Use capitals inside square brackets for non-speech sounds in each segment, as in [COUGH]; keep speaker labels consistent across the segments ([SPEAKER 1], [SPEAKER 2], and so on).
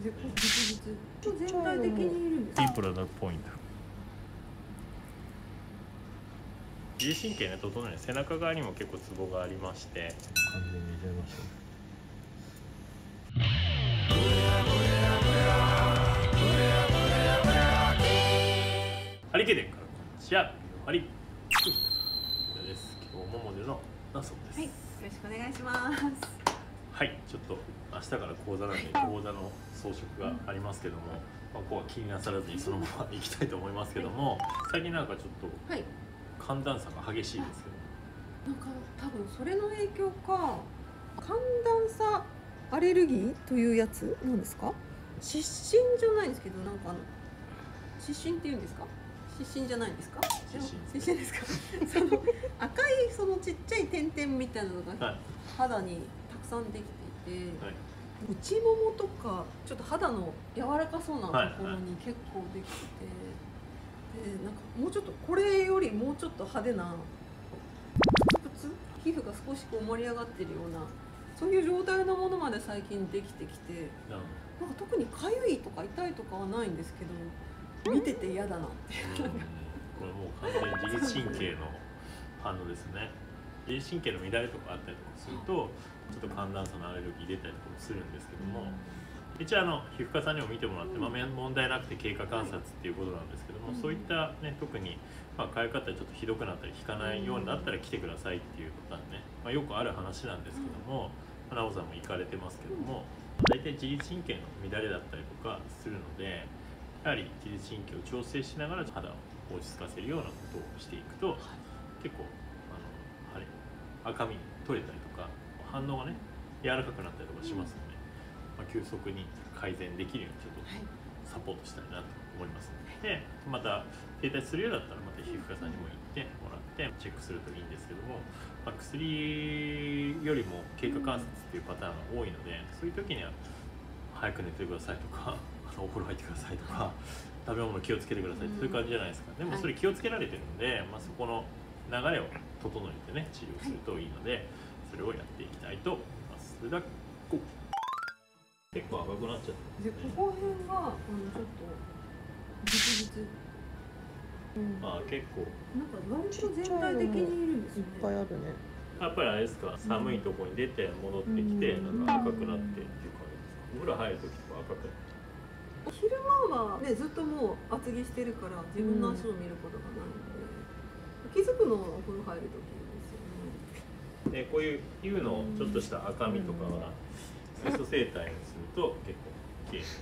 [SPEAKER 1] 全体的にいるんです
[SPEAKER 2] ディープラダポイント。自律神経ね整える背中側にも結構ツボがありまして。完全に入れました。ハリケーンからこんにちはハリこちらです。今日もモデルのナソです。
[SPEAKER 1] はいよろしくお願いします
[SPEAKER 2] はい、ちょっと明日から講座なんで講座の装飾がありますけども、まあ、ここは気になさらずにそのまま行きたいと思いますけども、最近なんかちょっ
[SPEAKER 1] はい。
[SPEAKER 2] と寒暖差が激しいですけど
[SPEAKER 1] なんか多分それの影響か寒暖差アレルギーというやつなんですか？湿疹じゃないんですけどなんかあの湿疹っていうんですか？湿疹じゃないんですか？
[SPEAKER 2] 湿疹
[SPEAKER 1] 湿疹ですか？[LAUGHS] その赤いそのちっちゃい点々みたいなのが
[SPEAKER 2] はい。
[SPEAKER 1] 肌にたくさんできていて、
[SPEAKER 2] はい。
[SPEAKER 1] 内ももとかちょっと肌の柔らかそうなところに結構できてて、でなんかもうちょっとこれよりもうちょっと派手な皮膚が少しこう盛り上がってるようなそういう状態のものまで最近できてきて
[SPEAKER 2] な
[SPEAKER 1] なんか特にかゆいとか痛いとかはないんですけど見てて嫌だなって
[SPEAKER 2] う。ん。これもう完全に自律神経の反応ですね自律神経の乱れとかあったりとかするとちょっと寒暖差のアレルギー出たりとかもするんですけども、一応あの皮膚科さんにも見てもらって、まあ、問題なくて経過観察っていうことなんですけども、
[SPEAKER 1] うん。
[SPEAKER 2] そういった、ね、特に、まあ、かゆかったりちょっとひどくなったり効かないようになったら来てくださいっていうことはね、まあ、よくある話なんですけども、まあ、奈緒さんも行かれてますけども大体自律神経の乱れだったりとかするのでやはり自律神経を調整しながら肌を落ち着かせるようなことをしていくと結構赤み取れたりとか反応がね柔らかくなったりとかしますので、まあ、急速に改善できるようにちょっと
[SPEAKER 1] はい。
[SPEAKER 2] サポートしたいなと思いますでまた停滞するようだったらまた皮膚科さんにも行ってもらってチェックするといいんですけども、まあ、薬よりも経過観察っていうパターンが多いのでそういう時には早く寝てくださいとか [LAUGHS] お風呂入ってくださいとか食べ物気をつけてくださいってそういう感じじゃないですか。でもそれ気をつけられてるんで、まあ、そこの流れを整えてね治療するといいのでそれをやっていきたいと思います。それではこう。結構赤くなっちゃって
[SPEAKER 1] でここ辺があのちょっとブツブツ、うん、
[SPEAKER 2] あ結構。
[SPEAKER 1] なんか割と全体的にいるんです
[SPEAKER 3] いっ
[SPEAKER 1] よね。
[SPEAKER 3] ぱいあるね。
[SPEAKER 2] やっぱりあれですか寒いところに出て戻ってきて
[SPEAKER 1] うん。
[SPEAKER 2] なんか赤くなってっていう感じですか？お風呂入る時とか赤くなって
[SPEAKER 1] 昼間はねずっともう厚着してるから自分の足を見ることがないので、気づくのはお風呂入る時ですよね。
[SPEAKER 2] でこういう湯のちょっとした赤みとかは水素生態にすると結構綺麗です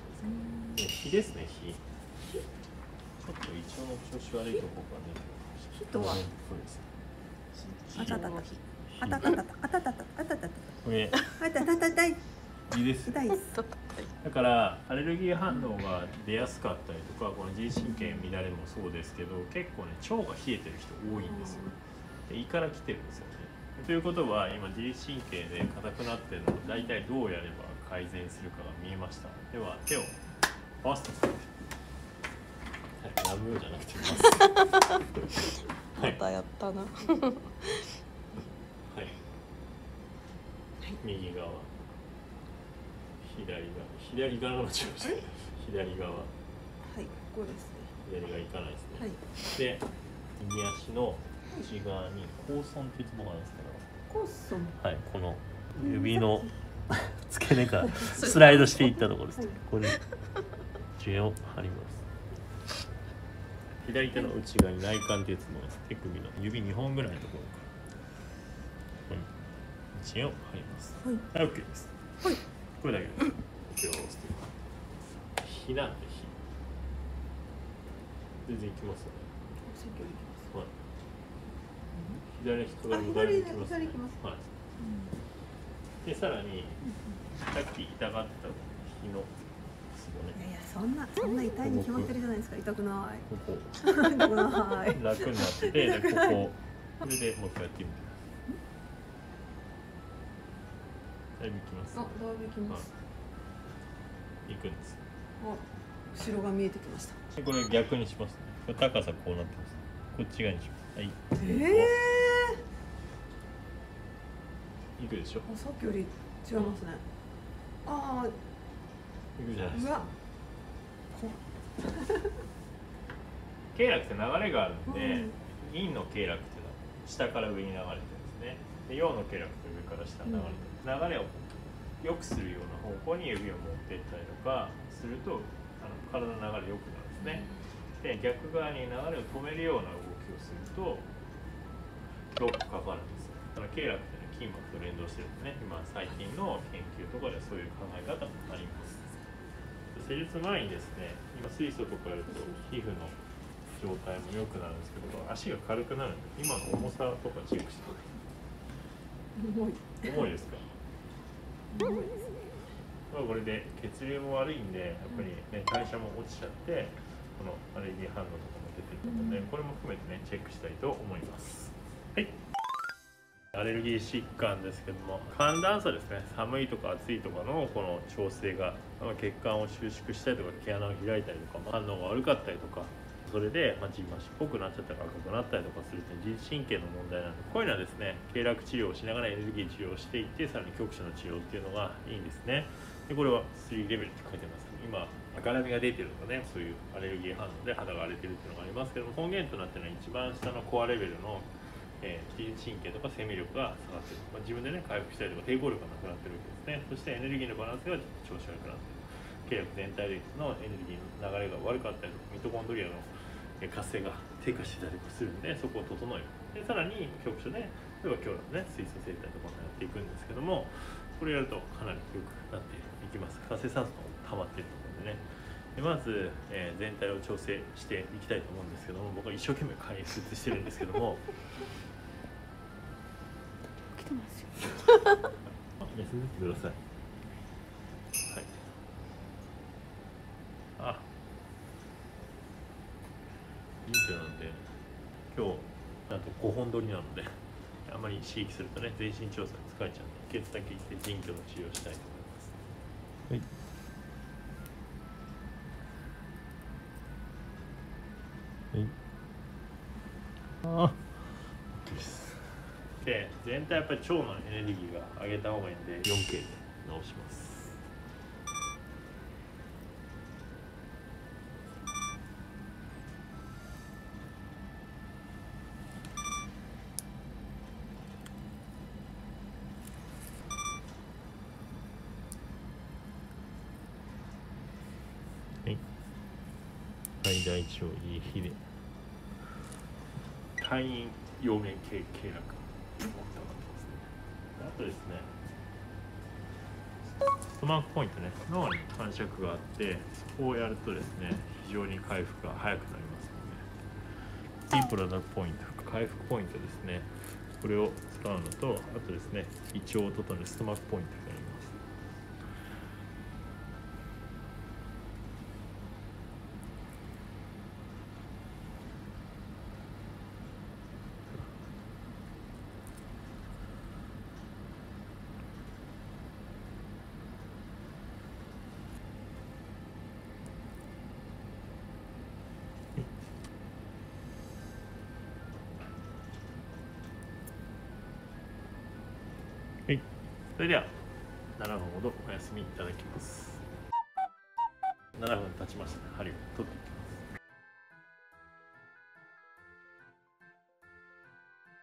[SPEAKER 2] ね、火ですね火。ちょっと胃腸の調子悪いとこがね
[SPEAKER 1] 火とは。
[SPEAKER 2] そうです。
[SPEAKER 1] あた。たた。あたたた。あたたた。あたた。た
[SPEAKER 2] これ
[SPEAKER 1] あた。たたた。い
[SPEAKER 2] 胃です。
[SPEAKER 1] 痛いです。[LAUGHS]
[SPEAKER 2] だからアレルギー反応が出やすかったりとかこの自律神経乱れもそうですけど結構ね腸が冷えてる人多いんですよ。で胃から来てるんですよね。ということは今自律神経で硬くなってるのを大体どうやれば改善するかが見えました。では手を合わせてはいラブじゃなくてはい。
[SPEAKER 3] またやったな。
[SPEAKER 2] はい。右側左側左側の間違えました左側。
[SPEAKER 1] はいここですね。
[SPEAKER 2] 左側行かないですね、
[SPEAKER 1] はい。
[SPEAKER 2] で右足の内側に高尊っていうツボがあるんですけ
[SPEAKER 1] コッソン？
[SPEAKER 2] どはいこの指の [LAUGHS] 付け根から [LAUGHS] スライドしていったところです。ねここに銃を貼ります。左手の内側に内関っていうツボが手首の指2本ぐらいのところから。ここに銃を貼ります。
[SPEAKER 1] はい。
[SPEAKER 2] はい OK です。
[SPEAKER 1] はい。
[SPEAKER 2] これだけです手を合わせて火なんで火全然いきますよね
[SPEAKER 1] 席を行きます。
[SPEAKER 2] はい。左に引っか
[SPEAKER 1] 左
[SPEAKER 2] 左に行きます、
[SPEAKER 1] 左行きます
[SPEAKER 2] はい。で、さらに、さっき痛がってた火の。
[SPEAKER 1] いやいやそんなそんな痛いに決まってるじゃないですか痛くない。[LAUGHS]
[SPEAKER 2] ここ。[LAUGHS] 楽になってて、で、ここ、これでもう一回やってみて。ます。
[SPEAKER 1] あだいぶ行きます。
[SPEAKER 2] いくんです。
[SPEAKER 1] あ後ろが見えてきました。
[SPEAKER 2] でこれ逆にしますね。高さこうなってます。こっち側にします。はい。
[SPEAKER 1] ええ
[SPEAKER 2] いくでしょ。
[SPEAKER 1] あさっきより違いますね。ああ
[SPEAKER 2] いくじゃないですか
[SPEAKER 1] うわこ [LAUGHS]
[SPEAKER 2] 経絡って流れがあるんで、
[SPEAKER 1] うん
[SPEAKER 2] 陰の経絡っていうのは下から上に流れてるんですねで陽の経絡って上から下に流れてる、流れを良くするような方向に指を持っていったりとかするとあの体の流れ良くなるんですね。で逆側に流れを止めるような動きをするとロックかかるんですよ。だから経絡っていうのは筋膜と連動してるんですね。今最近の研究とかではそういう考え方もあります。施術前にですね今水素とかやると皮膚の状態も良くなるんですけど足が軽くなるんで今の重さとかチェックして
[SPEAKER 1] 重い。
[SPEAKER 2] 重いですか？これで血流も悪いんでやっぱり、ね、代謝も落ちちゃってこのアレルギー反応とかも出てるので、
[SPEAKER 1] うん。
[SPEAKER 2] これも含めてねチェックしたいと思います。はい。アレルギー疾患ですけども寒暖差ですね。寒いとか暑いとかのこの調整がまあ血管を収縮したりとか毛穴を開いたりとか反応が悪かったりとかそれで、まあ、じんましっぽくなっちゃったり赤くなったりとかするって自律神経の問題なんでこういうのはですね経絡治療をしながらエネルギー治療をしていってさらに局所の治療っていうのがいいんですね。でこれは3レベルって書いてます。今赤波が出てるとかねそういうアレルギー反応で肌が荒れてるっていうのがありますけども根源となってるのは一番下のコアレベルの、えー自律神経とか生命力が下がってる、まあ、自分でね回復したりとか抵抗力がなくなってるわけですね。そしてエネルギーのバランスがちょっと調子悪くなってる。経絡全体でのエネルギーの流れが悪かったりとかミトコンドリアの活性が低下してたりするんでそこを整えるでさらに局所で例えば今日のね水素生態とかもやっていくんですけどもこれやるとかなり良くなっていきます。活性酸素も溜まっていると思うんでね。でまず、えー全体を調整していきたいと思うんですけども僕は一生懸命解説してるんですけども。[LAUGHS]
[SPEAKER 1] 来てますよ。[LAUGHS]
[SPEAKER 2] あ休んでてくださいあいいんなので今日あと5本撮りなのであまり刺激するとね全身調査に疲れちゃうんでケツだけ行って腎虚の治療をしたいと思います。はい。はい。あで全体やっぱり腸のエネルギーが上げた方がいいんで 4K で直します腸いい日で会員両面経経絡あとですね。ストマークポイントね脳に感触があってそこをやるとですね非常に回復が早くなりますので。ディープラダックポイント回復ポイントですね。これを使うのとあとですね胃腸を整えるストマークポイントそれでは7分ほどお休みいただきます。7分経ちましたね。針を取っていきま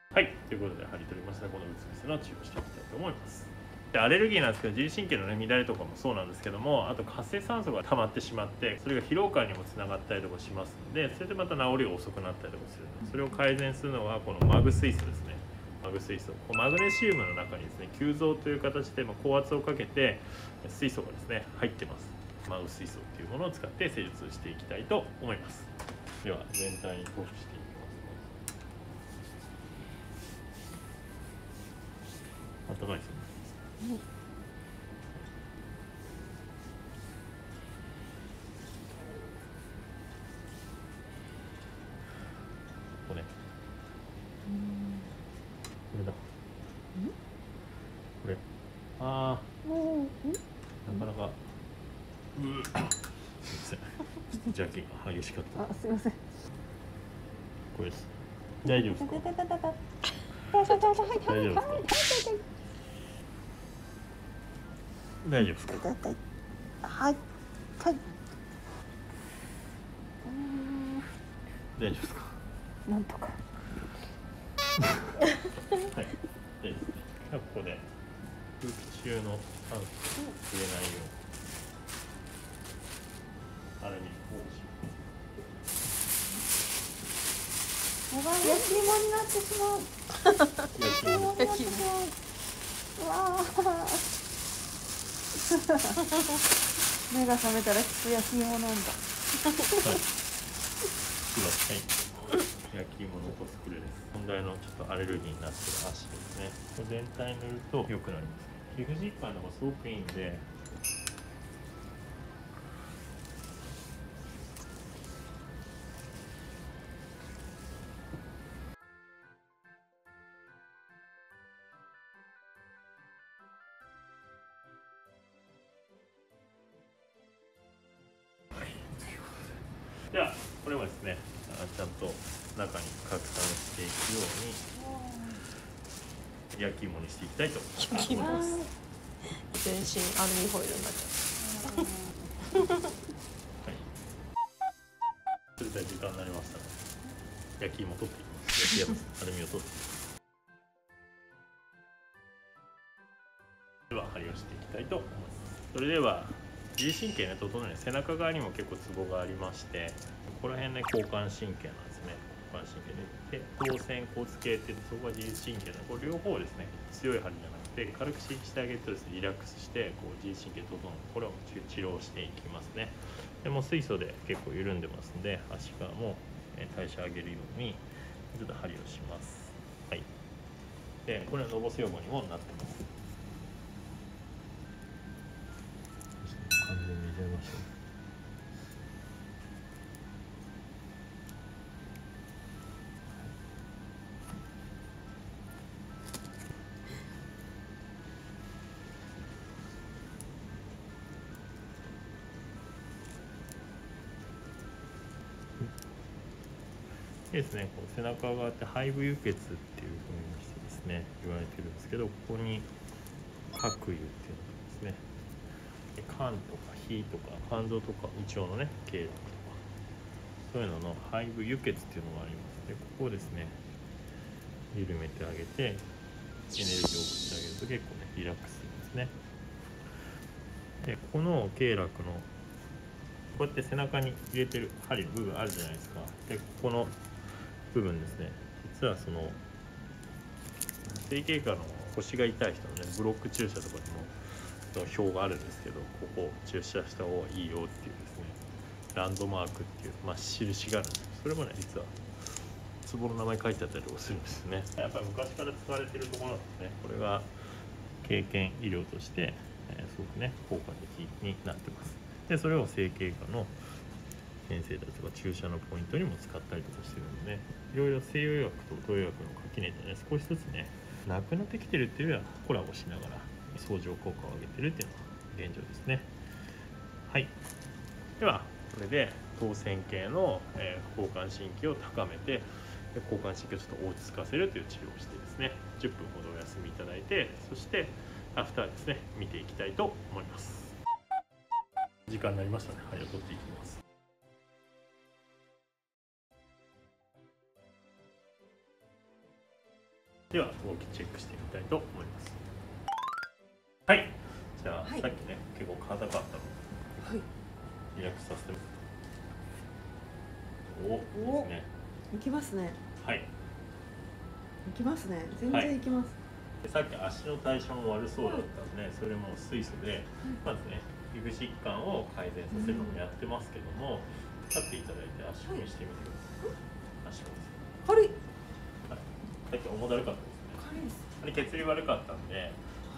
[SPEAKER 2] す。はい。ということで針取りましたこのうつ伏せの治療していきたいと思います。でアレルギーなんですけど自律神経の、ね、乱れとかもそうなんですけどもあと活性酸素が溜まってしまってそれが疲労感にもつながったりとかしますのでそれでまた治りが遅くなったりとかするのでそれを改善するのがこのマグ水素ですね。マグ水素。こマグネシウムの中にですね急増という形でまあ高圧をかけて水素がですね入ってます。マグ水素っていうものを使って施術していきたいと思います。では全体に塗布していきます。暖かいですね。これ邪気が激しかった。
[SPEAKER 1] あすいません。
[SPEAKER 2] これです。大丈夫ですか？大丈夫ですか？
[SPEAKER 1] はい
[SPEAKER 2] 大丈夫ですか？
[SPEAKER 1] はい。
[SPEAKER 3] はい
[SPEAKER 2] 大丈夫ですか？
[SPEAKER 3] なんとか。
[SPEAKER 2] はい。でここで空気中の酸素を触れないように。アルミ
[SPEAKER 3] 焼き芋になってしまう
[SPEAKER 2] 焼き芋
[SPEAKER 3] 焼き芋うわー目が覚めたらきっと焼き芋なんだ
[SPEAKER 2] はい。焼き芋のコスプレです。問題のちょっとアレルギーになってる足ですね。これ全体塗ると良くなります。皮膚疾患でもすごくいいんで。[LAUGHS] ではこれもですねあちゃんと中に拡散していくように焼き芋にしていきたいと思います。
[SPEAKER 1] 全身アルミホイルになっちゃ [LAUGHS]
[SPEAKER 2] はい。それでは時間になりましたので焼き芋取っていきます。焼き芋アルミを取って。では針をしていきたいと思います。それでは自律神経ね整える。背中側にも結構ツボがありましてここら辺ね交感神経なんですね。交感神経でで頭線交通系ってそこが自律神経のこれ両方ですね強い針じゃなくて軽く刺激してあげるとですねリラックスしてこう自律神経整うこれを治療していきますね。でも水素で結構緩んでますんで足側もえ代謝上げるようにちょっと針をします。はい。でこれはのぼせ予防にもなってます。入れましょう。ですね、こう背中側って背部輸血っていうふうにしてですね言われてるんですけどここに核油っていうの肝とか脾とか肝臓とか胃腸のね経絡とかそういうのの背部輸血っていうのがありますでここをですね緩めてあげてエネルギーを送ってあげると結構ねリラックスするんですね。でこの経絡のこうやって背中に入れてる針の部分あるじゃないですか。でここの部分ですね実はその整形外科の腰が痛い人のねブロック注射とかにもの表があるんですけどここ注射した方がいいよっていうですね。ランドマークっていう、まあ、印があるんですそれもね実はツボの名前書いてあったりとかするんですね。やっぱり昔から使われてるところなんですね。これが経験医療として、えーすごくね効果的になってます。でそれを整形外科の先生たちが注射のポイントにも使ったりとかしてるのでいろいろ西洋医学と東洋医学の垣根でね少しずつねなくなってきてるっていうよりはコラボしながら相乗効果を上げてるっていうのが現状ですね。はい。ではこれで当線系の、えー交感神経を高めて交感神経をちょっと落ち着かせるという治療をしてですね。10分ほどお休みいただいてそしてアフターですね見ていきたいと思います。時間になりましたね。針を取っていきます。では動きチェックしてみたいと思います。はい。じゃあ、
[SPEAKER 1] はい。
[SPEAKER 2] さっきね結構硬かったの。
[SPEAKER 1] はい。
[SPEAKER 2] リラックスさせて。お
[SPEAKER 1] お。
[SPEAKER 2] ですね。
[SPEAKER 1] いきますね。
[SPEAKER 2] はい。
[SPEAKER 1] いきますね。全然い。きます、
[SPEAKER 2] でさっき足の代謝も悪そうだったんで、それも水素で、まずね皮膚疾患を改善させるのもやってますけども、立っていただいて足を見してみてください、足をはい、さっき重だるかったですね。
[SPEAKER 1] 軽いです。
[SPEAKER 2] あれ血流悪かったんで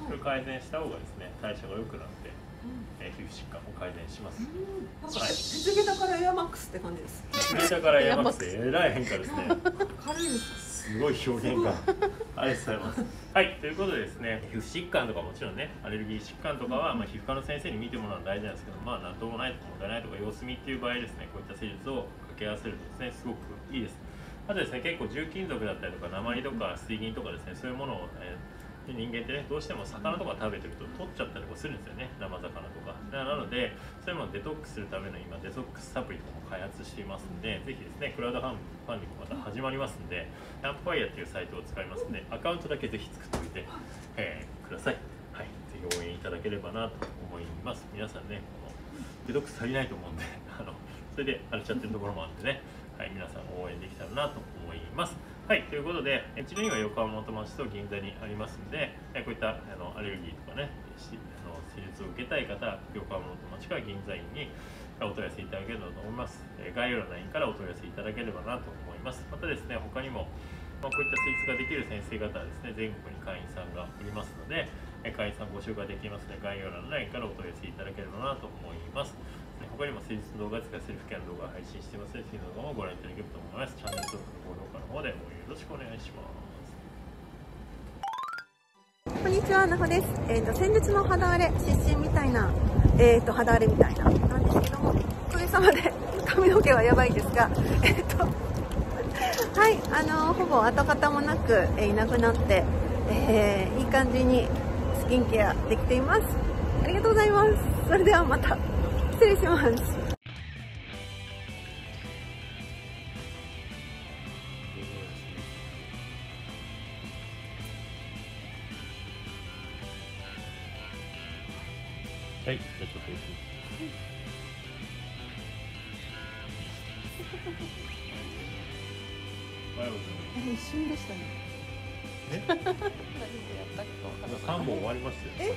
[SPEAKER 2] これ改善した方がですね代謝が良くなって、
[SPEAKER 1] うん。
[SPEAKER 2] えー皮膚疾患も改善します。
[SPEAKER 1] なんか
[SPEAKER 2] はい。
[SPEAKER 1] 鉄下駄からエアマックスって感じです。
[SPEAKER 2] 下からやばくてえらい変化ですね。[LAUGHS]
[SPEAKER 1] 軽いです
[SPEAKER 2] すごい表現が。ありがとうございます。はい、ということでですね、皮膚疾患とかもちろんね、アレルギー疾患とかは、まあ、皮膚科の先生に見てもらうのは大事なんですけど、まあ、なんともないとか問題ないとか、様子見っていう場合ですね、こういった施術を掛け合わせるとですね、すごくいいです。あとですね、結構重金属だったりとか、鉛とか水銀とかですね、そういうものを、えーで人間ってねどうしても魚とか食べてると取っちゃったりもするんですよね。生魚とか。なのでそういうものをデトックスするための今デトックスサプリとかも開発していますんでぜひですねクラウドファンディングまた始まりますんでキャンプファイヤーっていうサイトを使いますんでアカウントだけぜひ作っておいて、えー、ください。はい。ぜひ応援いただければなと思います。皆さんねこのデトックス足りないと思うんで [LAUGHS] あのそれで荒れちゃってるところもあってねはい皆さん応援できたらなと思います。はい、ということで、ちなみには横浜元町と銀座にありますんで、こういったあのアレルギーとかね、あの施術を受けたい方、横浜元町から銀座院にお問い合わせいただければと思います。概要欄の LINE からお問い合わせいただければなと思います。またですね、他にも、まあ、こういった施術ができる先生方はですね、全国に会員さんがおりますので、会員さんご紹介できますので、概要欄の LINE からお問い合わせいただければなと思います。他にも施術動画ですがセルフケアの動画を配信してますので、次の動画もご覧いただければと思います。チャンネル登録高評価の方でもよろしくお願いします。
[SPEAKER 1] こんにちは、なほです。えっ、ー、と、先日の肌荒れ、湿疹みたいな、えっ、ー、と、肌荒れみたいな、なんですけども、おかげさまで髪の毛はやばいですが、えっ、ー、と、[LAUGHS] はい、あの、ほぼ跡形もなく、えいなくなって、えいい感じにスキンケアできています。ありがとうございます。それではまた。失礼します。
[SPEAKER 2] はい、じゃあちょっと
[SPEAKER 1] 一瞬でしたね。
[SPEAKER 2] え？[LAUGHS] 何でやったか分からない。三本終わりましたよ。